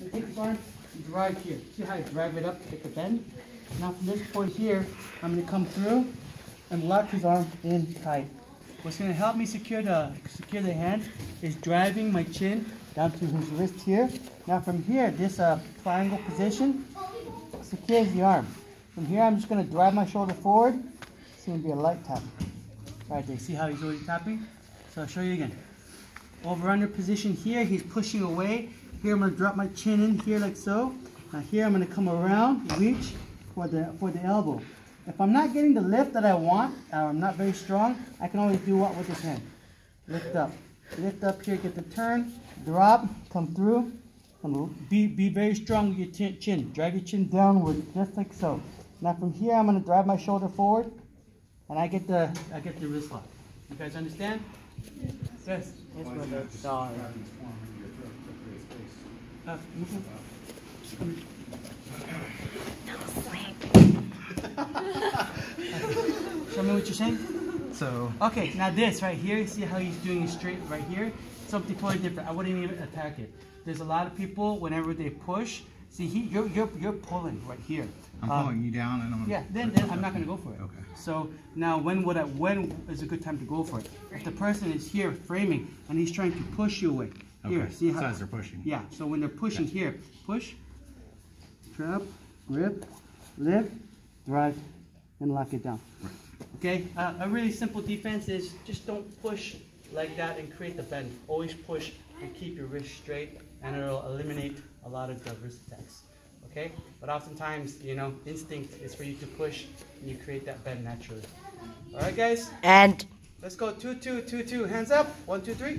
Take the arm, and drive here. See how I drive it up, take the bend? Now from this point here, I'm gonna come through and lock his arm in tight. What's gonna help me secure the secure the hand is driving my chin down to his wrist here. Now from here, this uh, triangle position secures the arm. From here, I'm just gonna drive my shoulder forward. It's gonna be a light tap. Right there, see how he's already tapping? So I'll show you again. Over under position here, he's pushing away. Here I'm gonna drop my chin in here like so. Now here I'm gonna come around, reach for the for the elbow. If I'm not getting the lift that I want, or I'm not very strong, I can always do what with this hand? Lift up. Lift up here, get the turn, drop, come through. Be, be very strong with your chin. Drag your chin downward, just like so. Now from here, I'm gonna drive my shoulder forward, and I get the I get the wrist lock. You guys understand? Yes. Yes, brother. Show me what you're saying. So Okay, now this right here, see how he's doing it straight right here? Something totally different. I wouldn't even attack it. There's a lot of people, whenever they push, see, he, you're, you're, you're pulling right here. I'm Um, pulling you down and I'm. Yeah, then, then I'm not gonna go for it. Okay. So now when would I, when is a good time to go for it? If the person is here framing and he's trying to push you away. Here, Okay, see so how? as they're pushing. Yeah, so when they're pushing here, push, trap, grip, lift, drive, and lock it down. Okay, uh, a really simple defense is just don't push like that and create the bend. Always push and keep your wrist straight, and it'll eliminate a lot of the wrist attacks. Okay, but oftentimes, you know, instinct is for you to push and you create that bend naturally. All right, guys, And let's go two, two, two, two. Hands up. One, two, three.